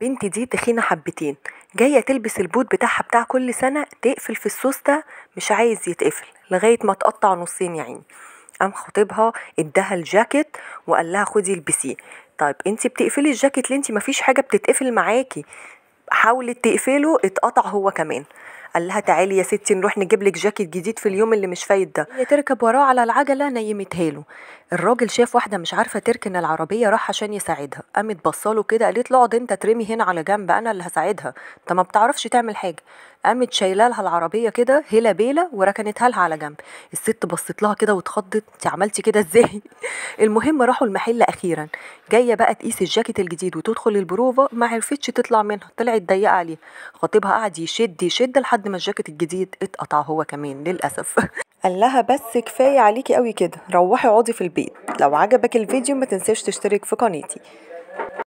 بنتي دي تخينة حبتين. جاية تلبس البوت بتاعها بتاع كل سنة تقفل في السوستة مش عايز يتقفل لغاية ما اتقطع نصين ياعيني قام خطيبها اداها الجاكيت وقال لها خدي البسيه. طيب انتي بتقفلي الجاكيت ليه؟ انتي مفيش حاجة بتتقفل معاكي. حاولت تقفله اتقطع هو كمان. قال لها تعالي يا ستي نروح نجيب لك جاكيت جديد في اليوم اللي مش فايت ده. هي تركب وراه على العجلة نيمتها له. الراجل شاف واحدة مش عارفة تركن العربية راح عشان يساعدها. قامت بصاله كده قالت له اقعد انت اترمي هنا على جنب أنا اللي هساعدها. انت ما بتعرفش تعمل حاجة. قامت شايلة لها العربية كده هيلا بيلا وركنتها لها على جنب. الست بصت لها كده واتخضت. انت عملتي كده إزاي؟ المهم راحوا المحل أخيرا. جاية بقى تقيس الجاكيت الجديد وتدخل البروفه ما عرفتش تطلع منها طلعت ضيقة عليها. خطيبها قعد يشد يشد لحد ما الجاكيت الجديد اتقطع هو كمان للأسف. قال لها بس كفاية عليكي قوي كده روحي اقعدي في البيت. لو عجبك الفيديو ما تنساش تشترك في قناتي.